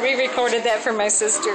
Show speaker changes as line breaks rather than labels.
re-recorded that for my sister.